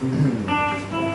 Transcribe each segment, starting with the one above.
stone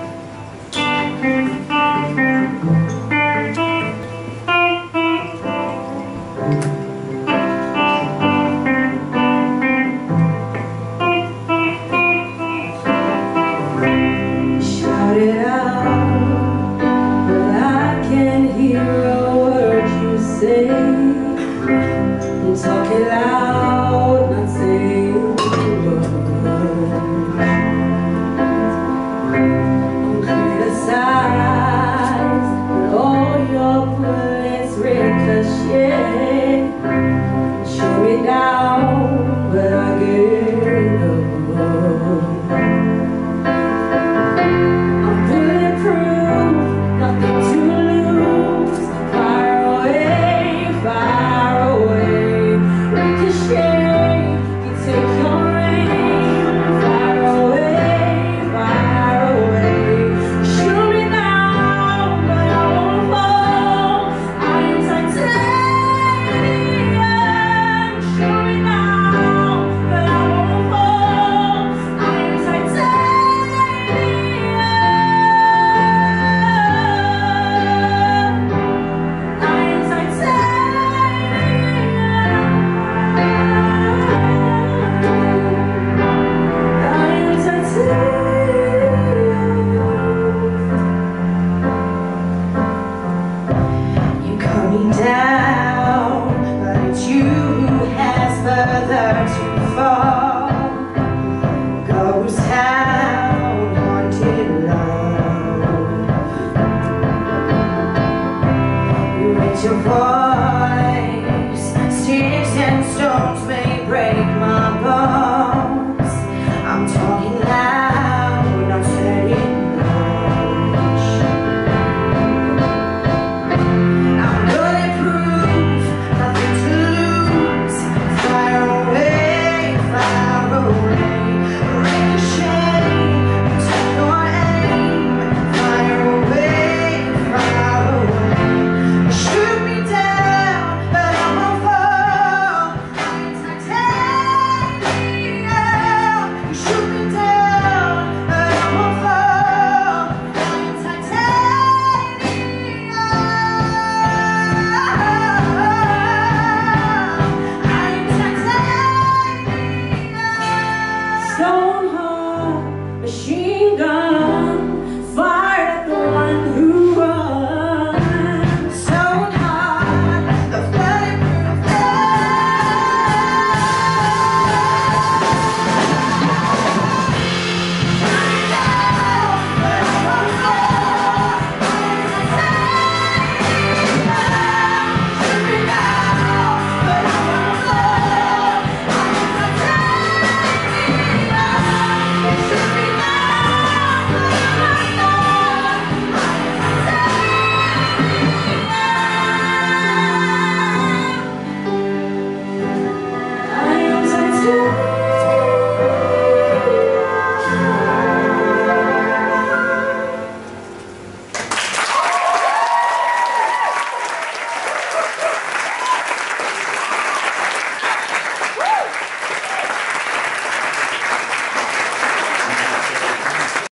machine gun.